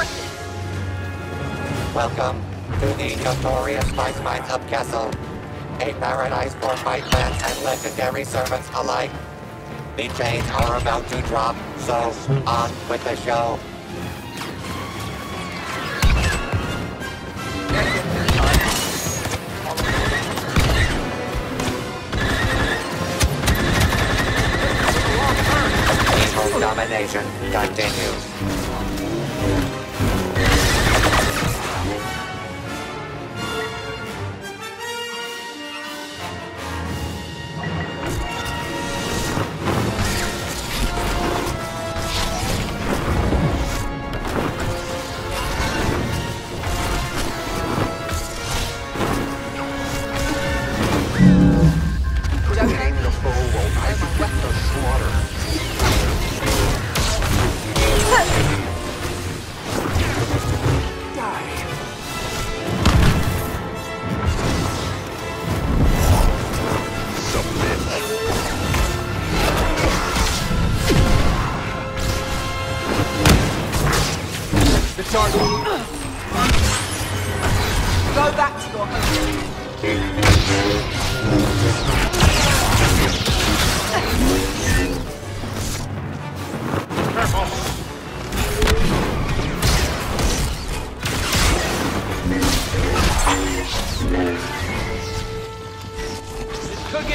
forces. Welcome to the notorious Spice Mines of Kessel, a paradise for fight fans and legendary servants alike. The chains are about to drop, so on with the show. Evil domination continues. Target. Go back to your home.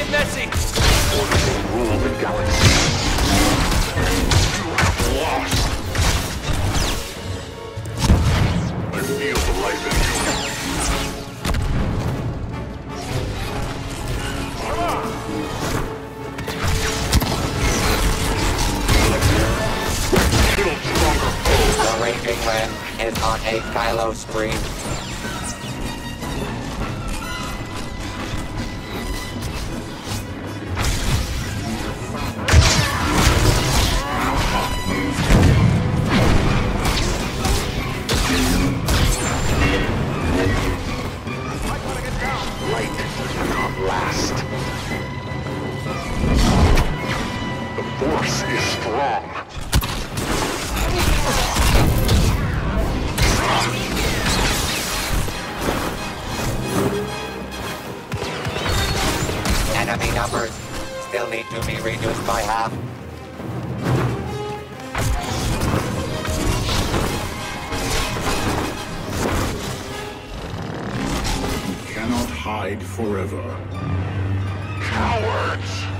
Messy. Orders will rule the galaxy. You have lost. The Raging Ren is on a Kylo stream. Force is strong. Enemy numbers still need to be reduced by half. cannot hide forever. Cowards!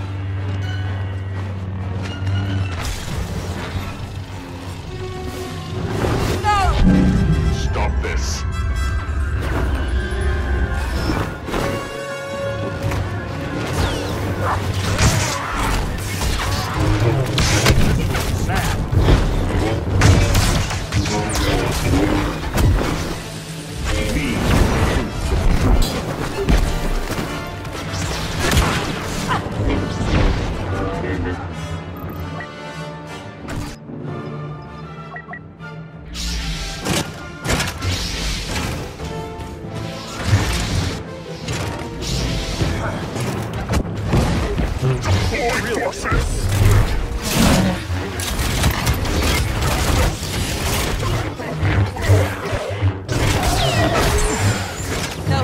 They'll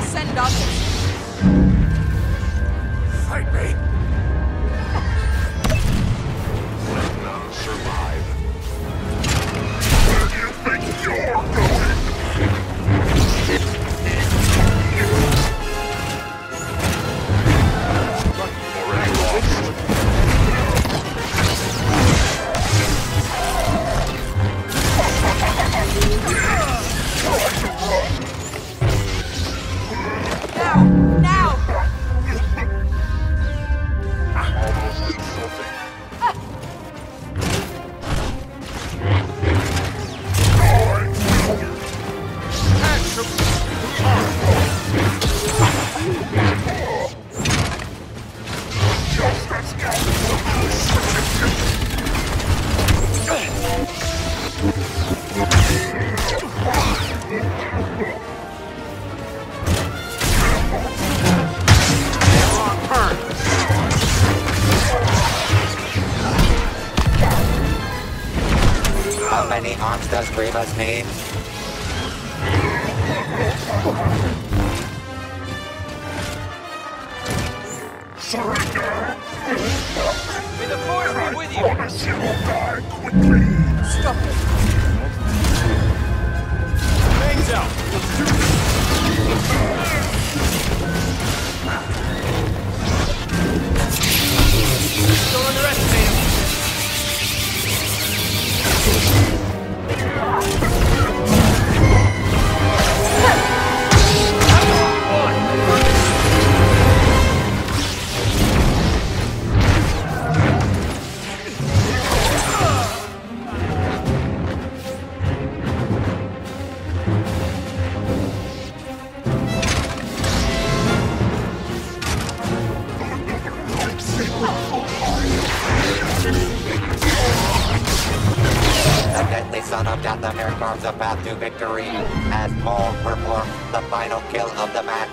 send others. Fight me! Hans brave Grima's name? Surrender! May the force be with you! I promise you will die quickly! Stop it! carves a path to victory as Paul performs the final kill of the match.